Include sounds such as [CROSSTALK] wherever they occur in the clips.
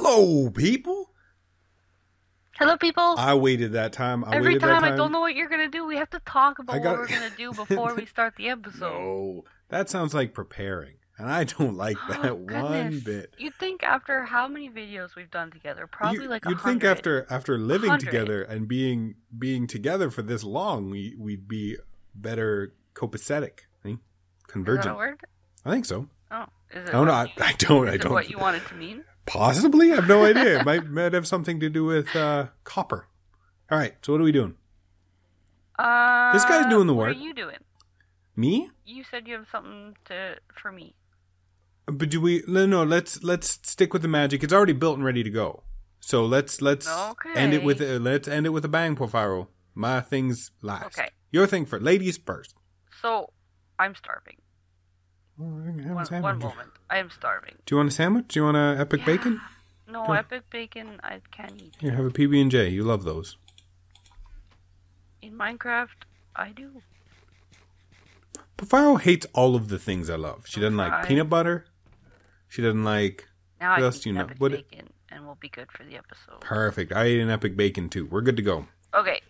Hello, people. Hello, people. I waited that time. I Every time, that I don't know what you're gonna do. We have to talk about got- what we're gonna do [LAUGHS] before we start the episode. No, that sounds like preparing, and I don't like [GASPS] that Oh, one bit. You'd think after how many videos we've done together, probably you, like you'd think after after living 100. together and being being together for this long, we we'd be better copacetic, eh? Is that convergent. a word? I think so. Oh, is it? I don't know. I, I don't. is I don't. what you wanted to mean? Possibly, I have no idea. It might might have something to do with uh, copper. All right. So what are we doing? Uh, This guy's doing the work. what are you doing? Me? You said you have something to for me. But do we? No, no. Let's let's stick with the magic. It's already built and ready to go. So let's let's end it with a, let's end it with a bang, Porfiro. My things last. Okay. Your thing for Ladies first. So, I'm starving. Oh, I can have a One, one moment. I am starving. Do you want a sandwich? Do you want a epic Yeah. bacon? No, epic bacon. I can't eat. Here, have a PB and J. You love those. In Minecraft, I do. Porfiro hates all of the things I love. She doesn't like peanut butter. She doesn't like. Now What I else do you know? epic What- bacon, and we'll be good for the episode. Perfect. I ate an epic bacon too. We're good to go. Okay,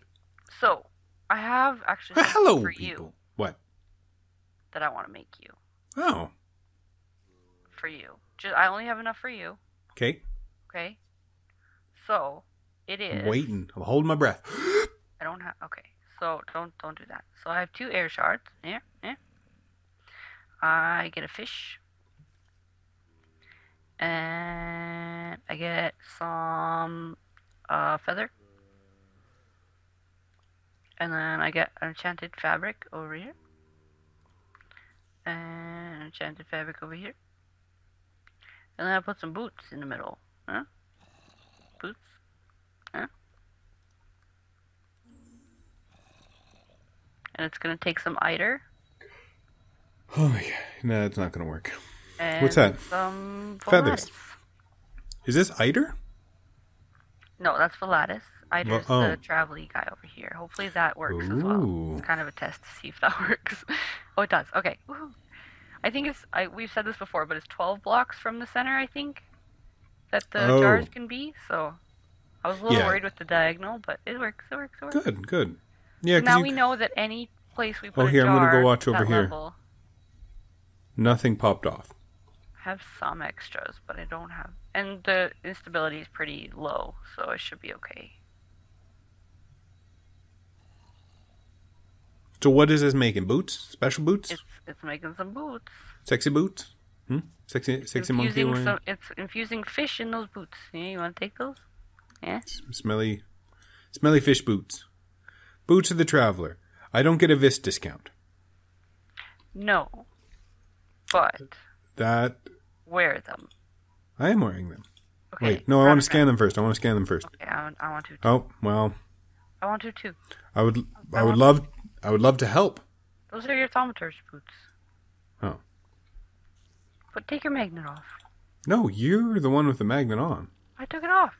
so I have actually hello, for people. you What? that I want to make you. Oh, For you. Just, I only have enough for you. okay. Okay. So it is. I'm waiting. I'm holding my breath. [GASPS] I don't have. Okay. So don't don't do that. So I have two air shards. Yeah. Yeah. I get a fish. And I get some uh, feather. And then I get an enchanted fabric over here. And enchanted fabric over here. And then I put some boots in the middle. Huh? Boots. Huh? And it's gonna take some Iter. Oh my god. No, it's not gonna work. And What's that? Some Feathers. Is this Iter? No, that's Volatus. Iter's Well, oh. the travel guy over here. Hopefully that works as well. It's kind of a test to see if that [LAUGHS] works. oh, it does. Okay. Woohoo. I think it's. I we've said this before, but it's 12 blocks from the center. I think that the Oh. jars can be. So I was a little Yeah. worried with the diagonal, but it works. It works. It works. Good, good. Yeah, now because we know that any place we oh, put Oh, a here, I'm gonna go watch over here. level, nothing popped off. have some extras, but I don't have. And the instability is pretty low, so it should be okay. So what is this making? Boots? Special boots? It's it's making some boots. Sexy boots? Hmm? Sexy, sexy monkey wearing some, it's infusing fish in those boots. Yeah, you want to take those? Yeah. smelly, smelly fish boots. Boots of the traveler. I don't get a vis discount. No. But That wear them. I am wearing them. Okay. Wait, no, I want to scan them first. I want to scan them first. Okay, I want, I want to. Too. Oh well, I want to too. I would, I would love, I would love to help. Those are your thaumaturge boots. Oh But take your magnet off. no, you're the one with the magnet on. I took it off.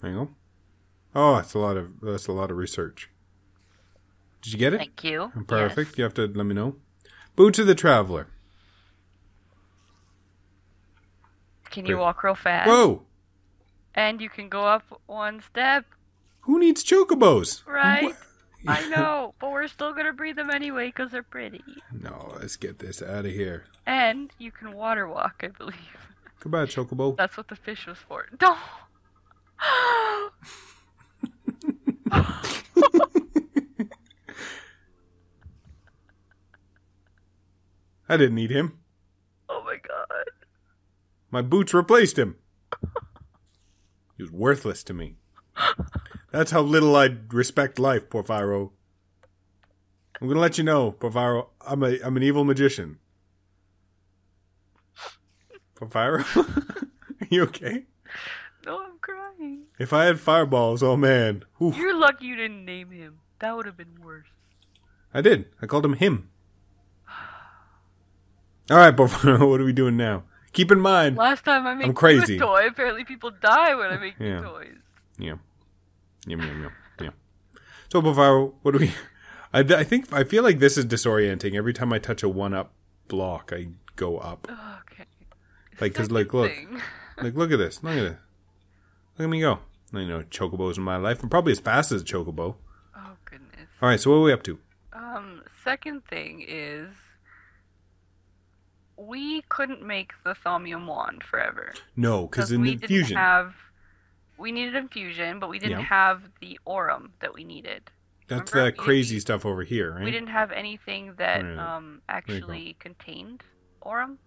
There you go. Oh, that's a lot of that's a lot of research. Did you get it? Thank you. Oh, perfect. Yes. You have to let me know. Boots of the traveler. Can you walk real fast? Whoa! And you can go up one step, Who needs chocobos? right? What? I [LAUGHS] know, but we're still gonna breed them anyway because they're pretty. No, let's get this out of here. And you can water walk, I believe. [LAUGHS] Goodbye, chocobo. That's what the fish was for. [LAUGHS] No. I didn't need him. oh my god. My boots replaced him. He was worthless to me. That's how little I respect life, Porfiro. I'm gonna let you know, Porfiro. I'm a I'm an evil magician. Porfiro, are [LAUGHS] you okay? No, I'm crying. If I had fireballs, oh man, Oof. You're lucky you didn't name him. That would have been worse. I did. I called him him. All right, Porfiro, [LAUGHS] what are we doing now? Keep in mind, Last time I made I'm crazy. a [LAUGHS] toy, apparently people die when I make Yeah. new toys. Yeah. Yum, yum, yum. Yeah. So, Bavaro, what do we. I, I think. I feel like this is disorienting. Every time I touch a one up block, I go up. Okay. Like because like, look. thing. [LAUGHS] Like, look at this. Look at this. Look at me go. I know chocobos in my life. I'm probably as fast as a chocobo. Oh goodness. All right, so what are we up to? Um, second thing is we couldn't make the thaumium wand forever. No, because in we the didn't fusion. have we needed infusion, but we didn't Yeah. have the aurum that we needed. That's remember? that We- crazy stuff over here, right? We didn't have anything that Right. um actually contained aurum,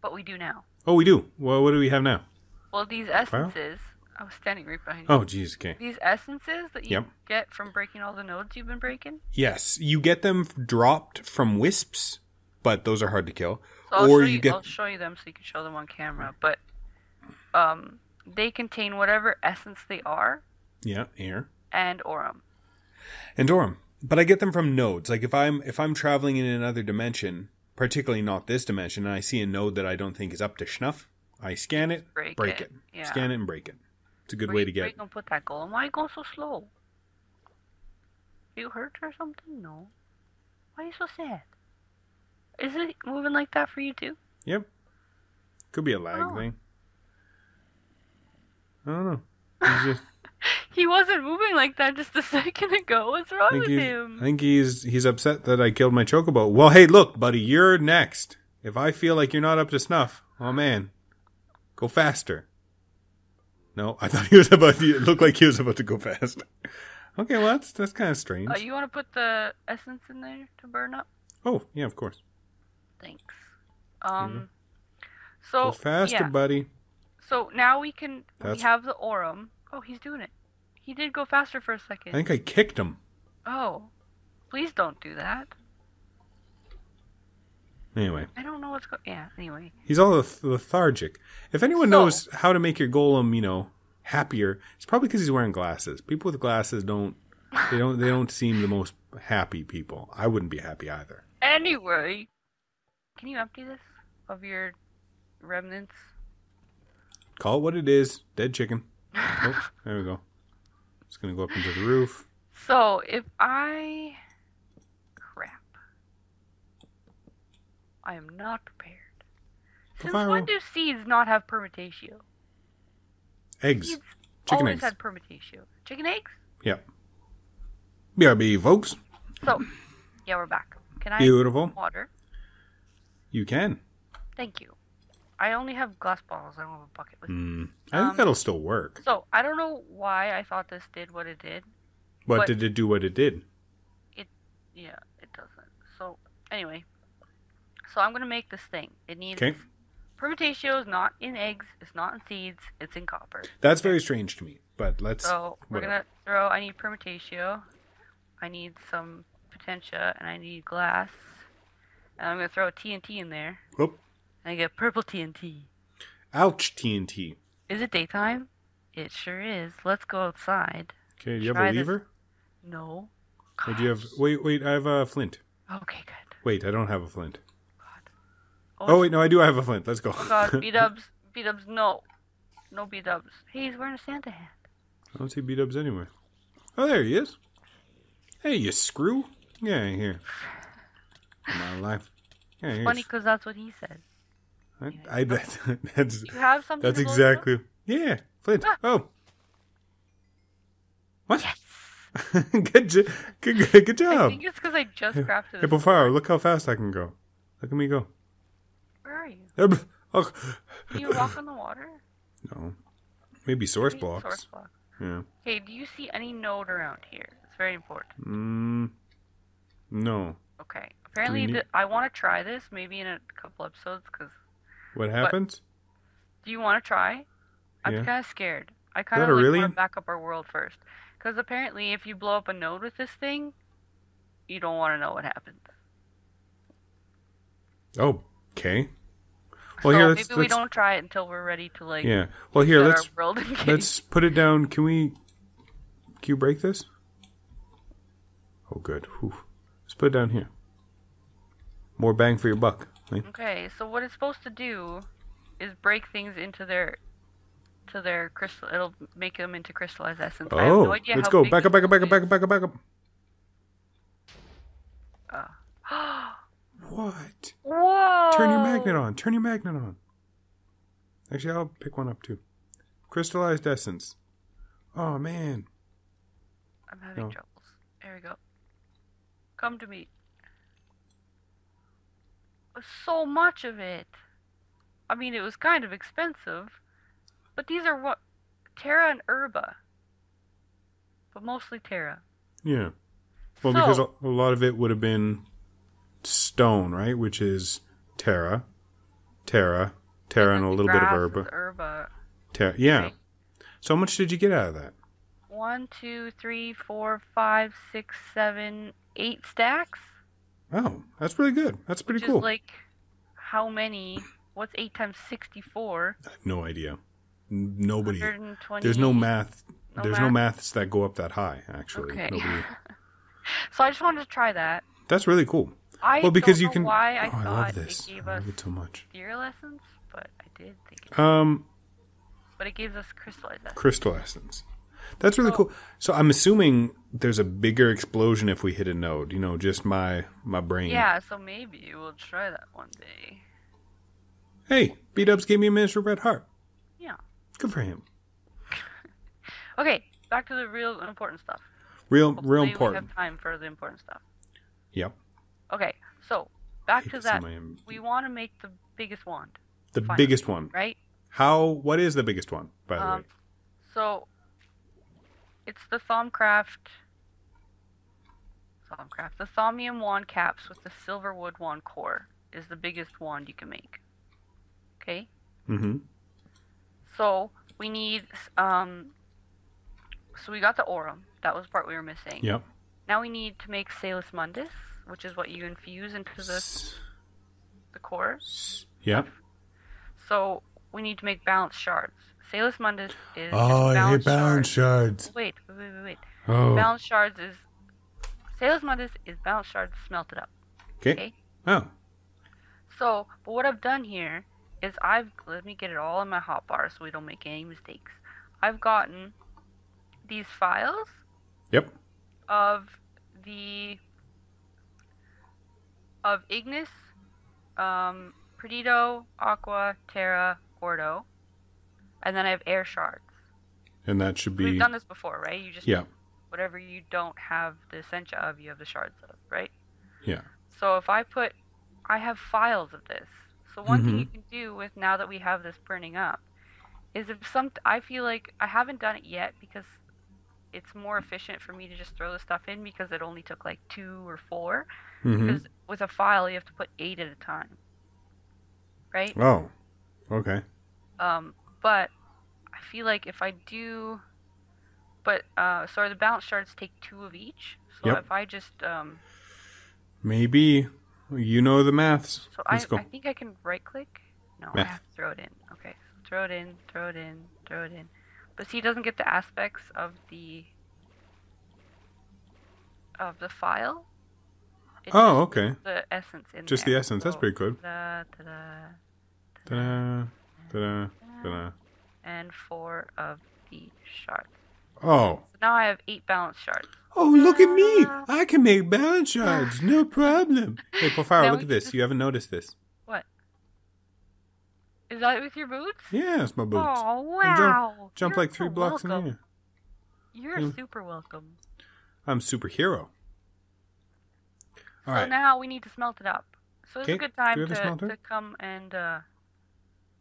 but we do now. Oh, we do. Well, what do we have now? Well, these essences. I was standing right behind you. Oh, geez. Okay. These essences that you Yep. get from breaking all the nodes you've been breaking. Yes, you get them dropped from wisps, but those are hard to kill. So I'll or show you you, get I'll show you them so you can show them on camera. But um, they contain whatever essence they are yeah, air and aurum. and Dorum. But I get them from nodes. Like if I'm if I'm traveling in another dimension, particularly not this dimension, and I see a node that I don't think is up to snuff, I scan it, Break, break it. it, Yeah. scan it, and break it. It's a good Where way to get. gonna put that golem? Why you going so slow? You hurt or something? No. Why are you so sad? Is it moving like that for you too? Yep, could be a lag Oh. thing. I don't know. He's just, [LAUGHS] He wasn't moving like that just a [LAUGHS] second ago. What's wrong with him? I think he's he's upset that I killed my chocobo. Well, hey, look, buddy, you're next. If I feel like you're not up to snuff, oh man, go faster. No, I thought he was about to. It looked like he was about to go fast. Okay, well that's that's kind of strange. Uh, you want to put the essence in there to burn up? Oh yeah, of course. Thanks. Um. So Go faster, yeah. buddy. So now we can. That's- We have the aurum. Oh, he's doing it. He did go faster for a second. I think I kicked him. Oh, please don't do that. Anyway, I don't know what's going. Yeah. Anyway. he's all lethargic. If anyone So- knows how to make your golem, you know, happier, it's probably because he's wearing glasses. People with glasses don't. They don't. They don't seem the most happy people. I wouldn't be happy either. Anyway, can you empty this of your remnants? Call it what it is. Dead chicken. Oh, there we go. It's gonna go up into the roof. So if I crap, I am not prepared. Since when do seeds not have permutatio? Eggs. Seeds Chicken always eggs. had permutatio. Chicken eggs. Yep. BRB, folks. So yeah, we're back. Can I Beautiful. water? You can. Thank you. I only have glass bottles. I don't have a bucket with me. Hmm. I think Um, that'll still work. So I don't know why I thought this did what it did. What but- did it do? What it did? It, yeah, it doesn't. So anyway, so I'm gonna make this thing. It needs Okay. permutatio is not in eggs. It's not in seeds. It's in copper. That's very strange to me. But let's. So we're whatever. gonna throw. I need permutatio. I need some potentia, and I need glass. And I'm gonna throw a TNT in there. Whoop. I get purple TNT. Ouch, TNT. Is it daytime? It sure is. Let's go outside. Okay, do you have a this. lever? No. Or do you have. Wait, wait, I have a flint. Okay, good. Wait, I don't have a flint. God. Oh, wait, no, I do have a flint. Let's go. Oh God, [LAUGHS] B dubs, B dubs, no, no B dubs. Hey, he's wearing a Santa hat. I don't see B dubs anywhere. Oh, there he is. Hey, you screw. Yeah, here. [SIGHS] My life. Yeah, here's- Funny, cause that's what he said. I, I, that, [LAUGHS] that's You have something. that's exactly. Yeah, Flint. Ah. Oh. What? Yes. [LAUGHS] good, jo- good, good, good I job. think it's because I just crafted Hey. Bofaro, look how fast I can go. Look at me go. Where are you? Oh. Can you walk on the water? No. Maybe source Maybe blocks. Source block. Yeah. Okay, do you see any node around here? It's very important. Mm, no. Okay. Apparently, need- I want to try this maybe in a couple episodes. Cause What happens? do you want to try? I'm Yeah. kind of scared. I kind of like, really? want to back up our world first. Because apparently, if you blow up a node with this thing, you don't want to know what happens. Oh, okay. so Well, here, let's, maybe we let's- don't try it until we're ready to like Yeah. Well, here, let's let's put it down. Can we? Can you break this? Oh, good. Whew. Let's put it down here. More bang for your buck. Right? Okay, so what it's supposed to do is break things into their to their crystal. It'll make them into crystallized essence. I have Oh, no idea let's go. Back up, back up, back up, back up, back up, back up. Uh. What? Whoa! Turn your magnet on. Turn your magnet on. Actually, I'll pick one up too. Crystallized essence. Oh man. I'm having No. troubles. There we go. Come to me. So much of it. I mean, it was kind of expensive, but these are what Terra and Herba, but mostly Terra. Yeah. Well, because a lot of it would have been stone, right? Which is Terra, Terra, Terra, and a the little bit of herba. Herba. Terra. Yeah. So how much did you get out of that? One, two, three, four, five, six, seven, eight stacks. Oh, that's pretty good. That's pretty which cool. like how many? What's eight times sixty-four? I have no idea. N- Nobody. There's no math. No there's no math? maths that go up that high. Actually, Okay. nobody. [LAUGHS] So I just wanted to try that. That's really cool. I well, because don't you can. Why I oh, I thought love this. it gave I us love it so much. lessons, but I did think it. Um, But it gives us crystallized essence. crystal essence. That's really So- cool. So I'm assuming there's a bigger explosion if we hit a node. You know, just my my brain. Yeah, so maybe we'll try that one day. Hey, B Dubs gave me a miniature red heart. Yeah. Good for him. [LAUGHS] Okay, back to the real important stuff. Real, Hopefully real We important. have time for the important stuff. Yep. Okay, so back to that. my M- We want to make the biggest wand, The Fine. biggest one. right? How? What is the biggest one? By the Um, way. So it's the Thaumcraft. Thaumcraft. The Thaumium wand caps with the silver wood wand core is the biggest wand you can make. Okay? Mm-hmm. So we need um so we got the Aurum. That was the part we were missing. Yep. Now we need to make Salus Mundus, which is what you infuse into the, the core. Yep. So we need to make balance shards. Salus Mundus is Oh, I hate balance balance shards. shards. Wait, wait, wait, wait, wait. Oh. Balance shards is Salus Mundus is balance shards smelted up. Okay. Okay. Oh. So, but what I've done here is I've let me get it all in my hotbar so we don't make any mistakes. I've gotten these files Yep. of the of Ignis, um, Perditio, Aqua, Terra, Gordo, and then I have air shards. And that should be. We've done this before, right? You just Yeah. whatever you don't have the essentia of, you have the shards of, right? Yeah. So if I put, I have files of this. So one thing you can do with now that we have this burning up, is if some, I feel like I haven't done it yet because it's more efficient for me to just throw the stuff in because it only took like two or four. Mm-hmm. Because with a file you have to put eight at a time, right? Oh. Okay. Um, but I feel like if I do, but uh, sorry, the balance shards take two of each. So Yep. if I just um, Maybe you know the maths. So I, Let's go. I think I can right click. No, I have to throw it in. Okay, so throw it in, throw it in, throw it in. But see, it doesn't get the aspects of the of the file. It's oh, okay. the essence in Just there. the essence. That's pretty good. Da, da, da, Ta-da. Ta-da. Ta-da. and four of the shards. Oh. So now I have eight balance shards. Oh, look at me! I can make balance shards, no [LAUGHS] problem. Hey, Porfiro, look at this. just- You haven't noticed this. What? Is that with your boots? Yeah, it's my boots. Oh wow! Jump You're like three so blocks in welcome. the air. You're Mm. super welcome. I'm superhero. All so right. now we need to smelt it up. So it's Okay, a good time we have a to, to come and uh,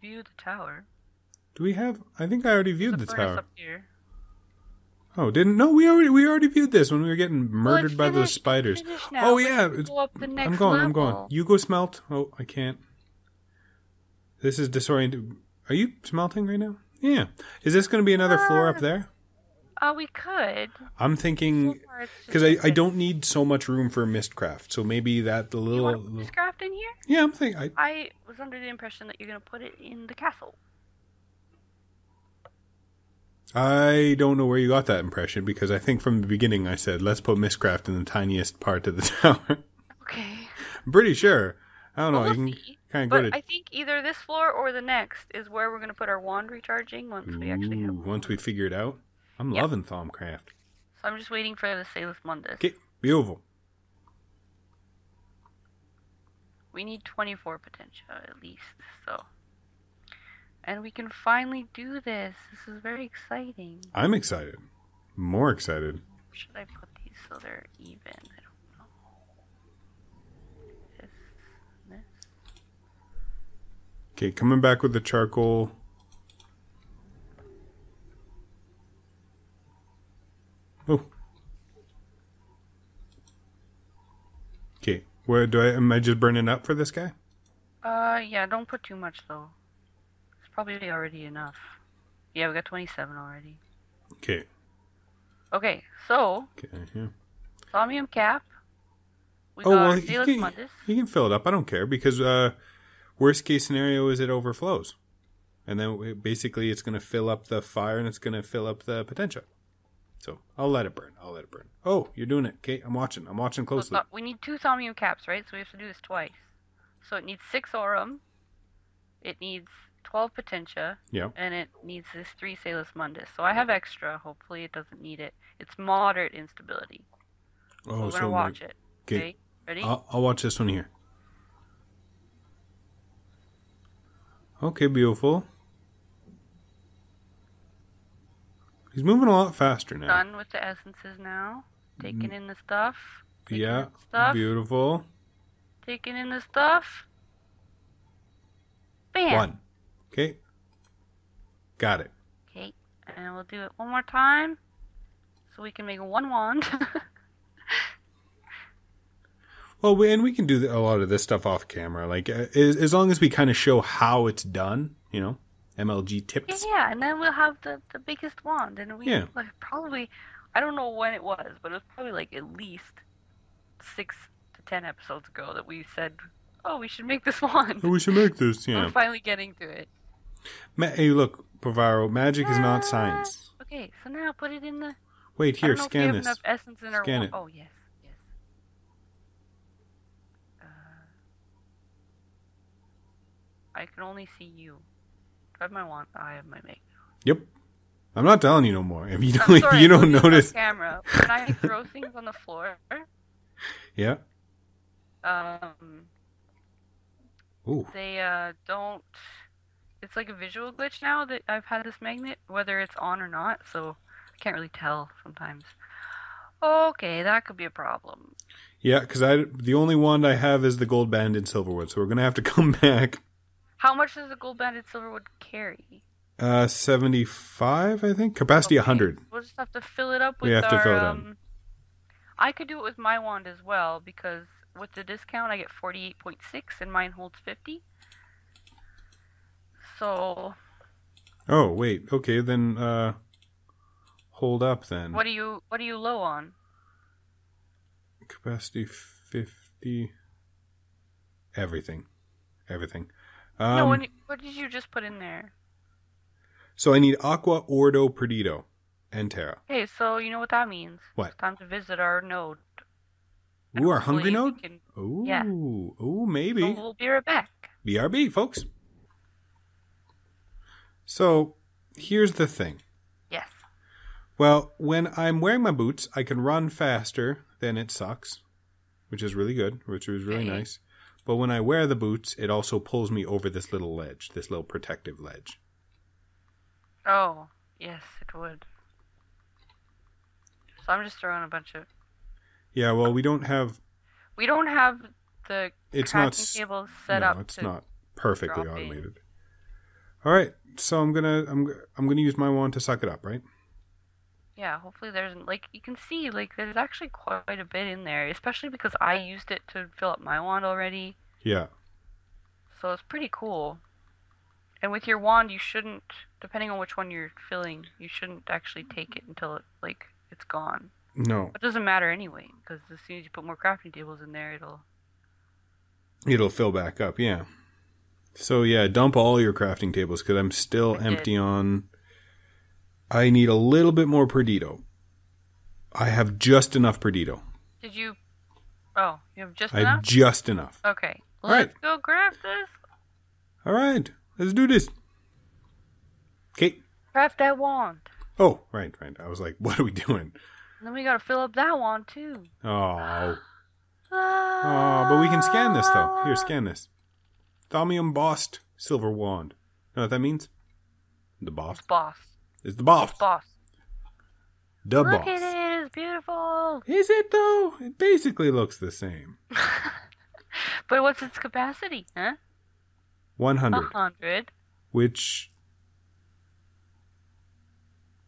view the tower. Do we have? I think I already viewed the tower. Oh, didn't? No, we already we already viewed this when we were getting Well, murdered by those spiders. Oh yeah, it's, go up the next I'm going. I'm going. You go smelt. Oh, I can't. This is disoriented. Are you smelting right now? Yeah. Is this going to be another floor up Uh, there? Uh, we could. I'm thinking because I, I don't need so much room for Mystcraft, so maybe that the little, little Mystcraft in here? yeah. I'm thinking. I, I was under the impression that you're gonna put it in the castle. I don't know where you got that impression because I think from the beginning I said let's put Mystcraft in the tiniest part of the [LAUGHS] tower. Okay. I'm pretty sure. I don't know. Well, you can see. kind of But go to I think either this floor or the next is where we're gonna put our wand recharging once we actually have. Ooh, once we figure it out. I'm Yep. loving Thaumcraft. So I'm just waiting for the Salus Mundus. Okay, beautiful. We need 24 potential at least. So And we can finally do this. This is very exciting. I'm excited. More excited. Should I put these so they're even? I don't know. This, this. Okay, coming back with the charcoal. Oh. Okay, where do I am I just burning up for this guy? Uh, yeah, don't put too much though. Probably already enough. Yeah, we got 27 already. Okay. Okay, so, Okay. Yeah. Thaumium cap. We Oh got well, he can, can fill it up. I don't care because uh, worst case scenario is it overflows, and then it- basically it's going to fill up the fire and it's going to fill up the potential. So I'll let it burn. I'll let it burn. Oh, you're doing it, Okay, I'm watching. I'm watching closely. not- we need two Thaumium caps, right? So we have to do this twice. So it needs six Aurum. It needs 12 Potentia. Yeah. And it needs this three Salus Mundus. So I have extra. Hopefully it doesn't need it. It's moderate instability. Oh, We're gonna so watch like- it. okay. Okay. Ready? I'll, I'll watch this one here. Okay, beautiful. He's moving a lot faster now. Done with the essences now. Taking mm-hmm. in the stuff. Taking yeah, the stuff. beautiful. Taking in the stuff. Bam. One. Okay. Got it. Okay. And we'll do it one more time. So we can make one wand. [LAUGHS] Well, we, and we can do a lot of this stuff off camera, like uh, as, as long as we kind of show how it's done. You know, MLG Yeah, tips. yeah, and then we'll have the, the biggest wand, and we Yeah. like, probably, I don't know when it was, but it was probably like at least six to ten episodes ago that we said, oh, we should make this [LAUGHS] wand. We should make this. Yeah. We're finally getting to it. Ma- hey, look, Pavaro, magic is not science. Okay, so now put it in the. Wait here, don't know if we scan have this. enough essence in Scan it. Oh yes, yes. Uh, I can only see you. I have my wand? I have my make. Yep. I'm not telling you no more. If you don't, sorry, if you don't notice, camera. When I throw [LAUGHS] things on the floor, yeah. um, Ooh. they uh don't. It's like a visual glitch now that I've had this magnet, whether it's on or not. So I can't really tell sometimes. Okay, that could be a problem. Yeah, because I the only wand I have is the gold band in Silverwood, so we're gonna have to [LAUGHS] come back. How much does the gold banded silverwood carry? Uh, seventy five, I think. Capacity Okay, hundred. We'll just have to fill it up with We have to fill it um, I could do it with my wand as well because with the discount I get forty eight point six and mine holds fifty. So Oh wait, okay then. Uh, hold up then. what are you what are you low on? Capacity fifty. Everything, everything. Um, no, when, what did you just put in there? so I need Aqua, Ordo, Perditio, and Terra. Okay, so you know what that means. What? It's time to visit our node. Ooh, our hungry node. can- Ooh, Yeah. ooh, maybe. So we'll be right back. BRB, folks. So here's the thing. Yes. Well, when I'm wearing my boots, I can run faster than it sucks, which is really good, which is really nice. But when I wear the boots, it also pulls me over this little ledge, this little protective ledge. Oh, yes, it would. So I'm just throwing a bunch of. Yeah, well, we don't have. We don't have the It's not. set no, up it's not perfectly automated. All right, so I'm gonna I'm I'm gonna use my wand to suck it up, right? Yeah, hopefully there's like you can see like there's actually quite a bit in there, especially because I used it to fill up my wand already. Yeah. So it's pretty cool. And with your wand, you shouldn't, depending on which one you're filling, you shouldn't actually take it until it like it's gone. No, It doesn't matter anyway, because as soon as you put more crafting tables in there, it'll. it'll fill back up. Yeah. So yeah, dump all your crafting tables because I'm still I did. empty on. I need a little bit more Perditio. I have just enough Perditio. Did you? Oh, you have just I have enough. just enough. Okay, All right. let's go grab this. All right, let's do this. Okay. Craft that wand. Oh, right, right. I was like, [LAUGHS] what are we doing? And then we gotta fill up that wand too. Oh, [GASPS] oh, but we can scan this though. Here, scan this. Thaumium embossed silver wand. Know what that means? The boss. Boss. Is the boss. Boss. The Look boss. at it, it's beautiful. Is it though? It basically looks the same. [LAUGHS] But what's its capacity, huh? 100. 100. which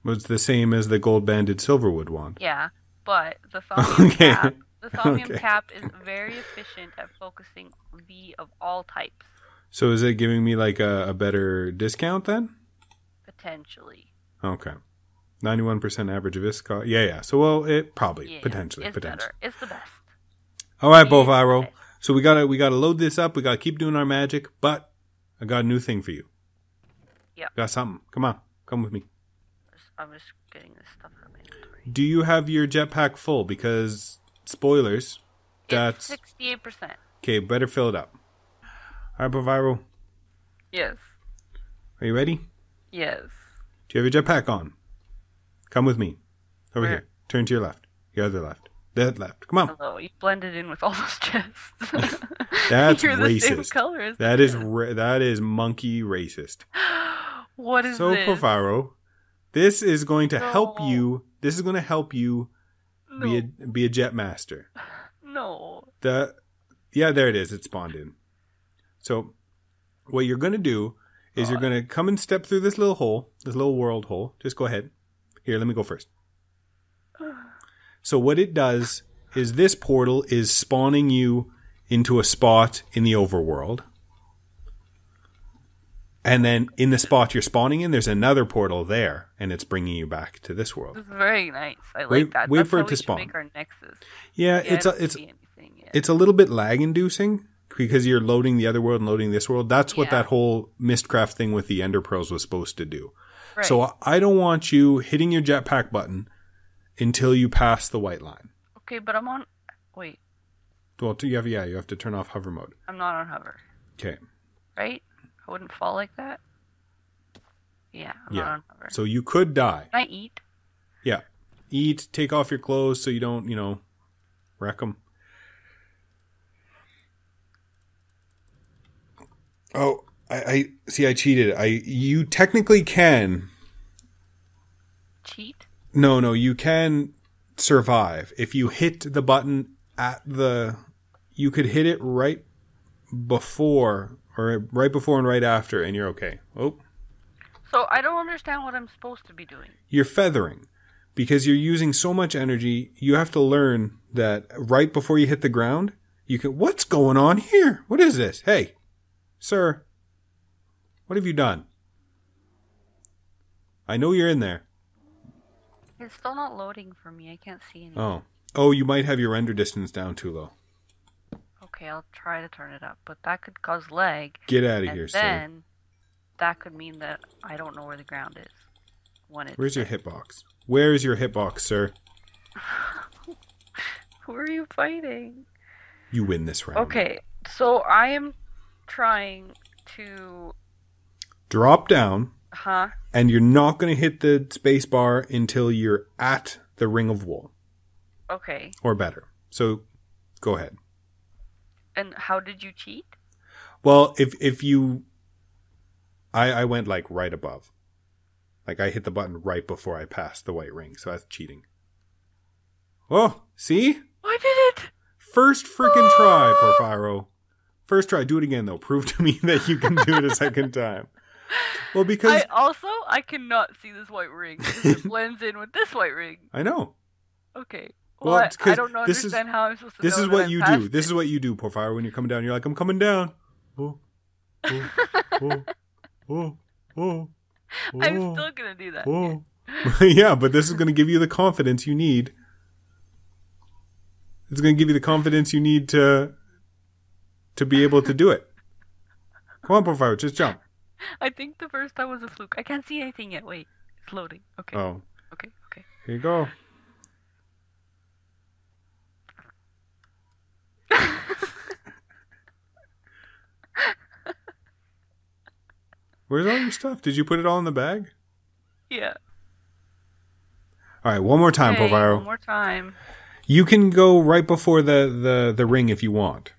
was the same as the gold banded silverwood wand. Yeah, but the thaumium [LAUGHS] Okay. cap, the thaumium Okay. cap is very efficient at focusing V of all types, So is it giving me like a, a better discount then? potentially. Okay. 91% average viscosity. Yeah, yeah. So, well, it probably, Yeah, potentially, it's potentially. better. It's the best. All right, Boviro. So we gotta we gotta load this up. We gotta keep doing our magic. But I got a new thing for you. Yeah. Got something. Come on, come with me. I'm just getting this stuff out of my inventory. Do you have your jetpack full? Because spoilers. That's sixty-eight percent. okay. Better fill it up. All right, Boviro. Yes. Are you ready? Yes. Do you have your jetpack on? Come with me. Over Where? here. Turn to your left. Your other left. That left. Come on. Hello. You blended in with all those chests. [LAUGHS] [LAUGHS] That's You're racist. That is ra- that is monkey racist. [GASPS] What is so this? This is going to help you. This is going to help you no. be a be a jet master. no. The yeah, there it is. It spawned in. So what you're going to do is you're uh. going to come and step through this little hole, this little world hole. Just go ahead. Here, let me go first. [SIGHS] So what it does is this portal is spawning you into a spot in the overworld. And then in the spot you're spawning in, there's another portal there, and it's bringing you back to this world. Is very nice. I like Wait- that. wait That's for it to spawn. Make our nexus. Yeah, Yeah, it's a, it's see anything yet. it's a little bit lag inducing because you're loading the other world and loading this world. That's what Yeah. that whole Mystcraft thing with the Ender Pearls was supposed to do. right. So I- I don't want you hitting your jetpack button until you pass the white line. okay, but I'm on. Wait, Well, you have yeah, you have to turn off hover mode. I'm not on hover, Okay, right? I wouldn't fall like that. Yeah, I'm Yeah. not so you could die. Can I eat? Yeah, eat, take off your clothes so you don't you know wreck them. Oh, I, I see. I cheated. I you technically can Cheat? No, no, you can survive if you hit the button at the. You could hit it right before, or right before and right after, and you're okay. Oh, So I don't understand what I'm supposed to be doing. you're feathering because you're using so much energy. You have to learn that right before you hit the ground, you can. What's going on here? What is this? Hey, sir, what have you done? I know you're in there. It's still not loading for me. I can't see anything. Oh, oh, you might have your render distance down too low. Okay, I'll try to turn it up, but that could cause lag. Get out of here, sir. then that could mean that I don't know where the ground is when it's. Where's your hitbox? Where is your hitbox, sir? [LAUGHS] Who are you fighting? You win this round. Okay, so I am trying to. Drop down, Huh? and you're not going to hit the space bar until you're at the ring of wool, Okay. or better. So, go ahead. And how did you cheat? Well, if if you, I I went like right above, like I hit the button right before I passed the white ring, so that's cheating. Oh, see, I did it! first freaking ah! try, Porfiro. First try. Do it again though. Prove to me [LAUGHS] that you can do it a second time. Well, because I also I cannot see this white ring. It blends in with this white ring. I know. Okay. Well, Well, I don't know, this is- understand how I'm supposed to This is what I'm you do. past This is what you do, Porfire. When you're coming down, you're like, I'm coming down. Oh, oh, oh, oh, oh, I'm still gonna do that. oh. [LAUGHS] [LAUGHS] yeah, but this is going to give you the confidence you need. It's going to give you the confidence you need to to be able to do it. [LAUGHS] Come on, Porfire, just jump. I think the first time was a fluke. I can't see anything yet. Wait, it's loading. Okay. Oh, Okay. Okay. here you go. Where's all your stuff? Did you put it all in the bag? Yeah. All right, one more time, Okay, Porfiro. One more time. You can go right before the, the, the ring if you want.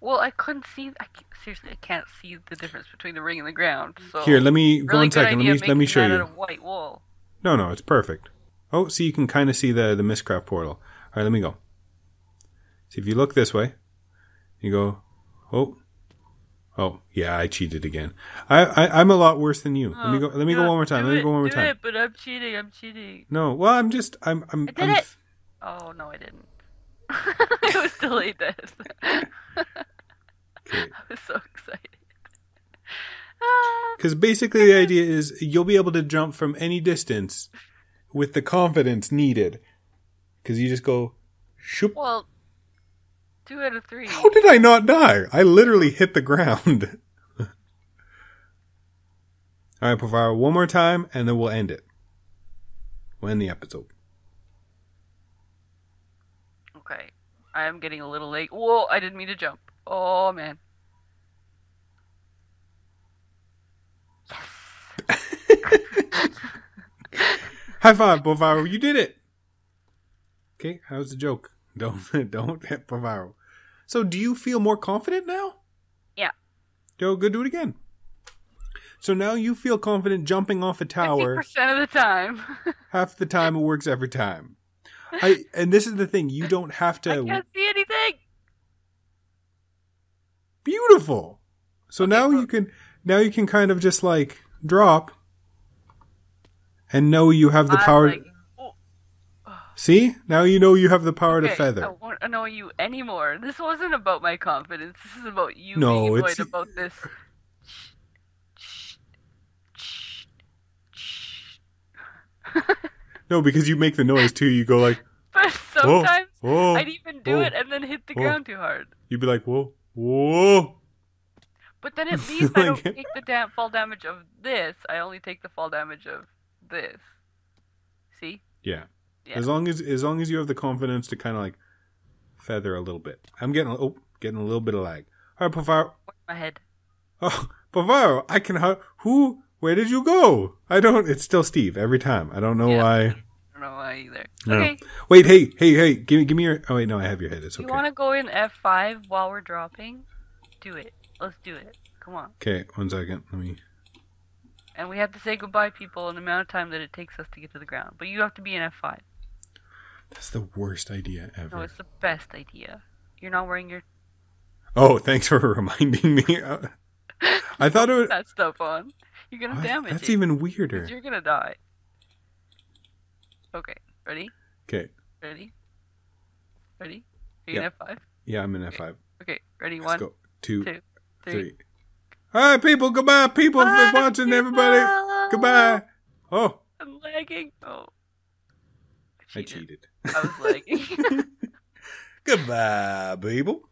Well, I couldn't see. I seriously, I can't see the difference between the ring and the ground. So Here, let me go really one second. Let me let me show you. White wool. No, no, it's perfect. Oh, see, you can kind of see the the Mystcraft portal. All right, let me go. See, if you look this way, you go. Oh, oh, yeah, I cheated again. I, I I'm a lot worse than you. let me go. Let me go Yeah, one more time. Let me it, go one more time. It, but I'm cheating. I'm cheating. No, well, I'm just I'm I'm. I did I'm it. Oh no, I didn't. [LAUGHS] I was delayed this. [LAUGHS] I was so excited. Ah, Because basically the idea is you'll be able to jump from any distance with the confidence needed. Because you just go, shoop. well, two out of three. How did I not die? I literally hit the ground. [LAUGHS] All right, Pavaro, one more time, and then we'll end it. We'll end the episode. Okay, I am getting a little late. Whoa, I didn't mean to jump. Oh man. [LAUGHS] High five, Pavaro, you did it. Okay, how's the joke? [LAUGHS] Don't don't hit Pavaro. So, do you feel more confident now? Yeah. Go, go do it again. So now you feel confident jumping off a tower. percent of the time. [LAUGHS] half the time it works every time. I and this is the thing, you don't have to. I can't see anything. beautiful. So Okay, now well- you can now you can kind of just like drop and know you have the I'm power like, See? Now you know you have the power to okay, I feather. won't annoy you anymore. This wasn't about my confidence. This is about you No, being annoyed it's- about this. [LAUGHS] No, because you make the noise too. You go like, But sometimes whoa. I'd even do whoa, it and then hit the whoa. ground too hard. You'd be like, whoa, whoa. But then at [LAUGHS] least I don't take the da- fall damage of this. I only take the fall damage of this. See? Yeah. Yeah. As long as as long as you have the confidence to kind of like feather a little bit. I'm getting oh getting a little bit of lag. All right, Pavaro. My head. Oh, Pavaro, I can. Who? Where did you go? I don't. It's still Steve every time. I don't know Yeah. why. I don't know why either. No. Okay. Wait, hey, hey, hey! Give me, give me your. Oh wait, no, I have your head. It's okay. You want to go in F5 while we're dropping? Do it. Let's do it. Come on. Okay, one second. Let me. And we have to say goodbye, people, in the amount of time that it takes us to get to the ground. But you have to be in F5. That's the worst idea ever. No, it's the best idea. You're not wearing your Oh, thanks for [LAUGHS] reminding me. I thought it [LAUGHS] was. that stuff on. You're gonna What? damage That's it. even weirder. You're gonna die. Okay. Ready? Okay. Ready? Ready? Are you Yep. in F5? Yeah, I'm in F5. Okay. Ready? Let's One, go. Two, two, three. three. All right, people. Goodbye, people. Bye, for watching, everybody. Goodbye. Oh, I'm lagging. Oh. I cheated. I was like, [LAUGHS] [LAUGHS] Goodbye, people.